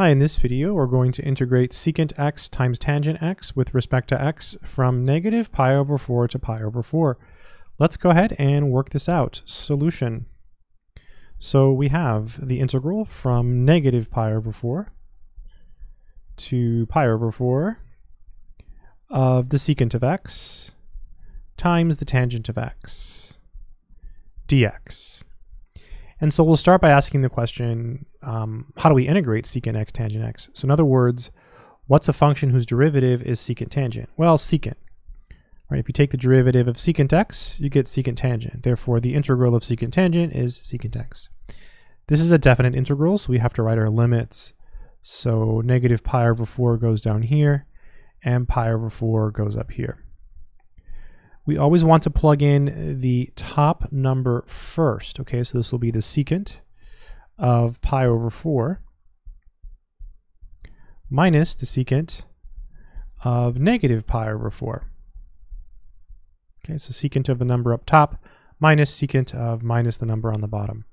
Hi, in this video we're going to integrate secant x times tangent x with respect to x from negative pi over 4 to pi over 4. Let's go ahead and work this out. Solution. So we have the integral from negative pi over 4 to pi over 4 of the secant of x times the tangent of x dx. And so we'll start by asking the question, um, how do we integrate secant x tangent x? So in other words, what's a function whose derivative is secant tangent? Well, secant. Right, if you take the derivative of secant x, you get secant tangent. Therefore, the integral of secant tangent is secant x. This is a definite integral, so we have to write our limits. So negative pi over 4 goes down here, and pi over 4 goes up here we always want to plug in the top number first. Okay, so this will be the secant of pi over 4 minus the secant of negative pi over 4. Okay, so secant of the number up top minus secant of minus the number on the bottom.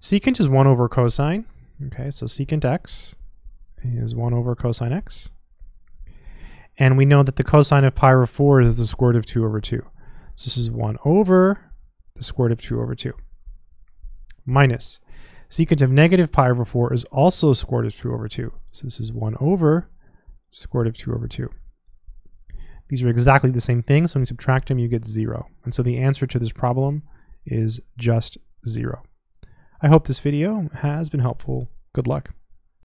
Secant is 1 over cosine. Okay, so secant x is 1 over cosine x. And we know that the cosine of pi over 4 is the square root of 2 over 2. So this is 1 over the square root of 2 over 2. Minus secant of negative pi over 4 is also square root of 2 over 2. So this is 1 over square root of 2 over 2. These are exactly the same thing, so when you subtract them, you get 0. And so the answer to this problem is just 0. I hope this video has been helpful. Good luck.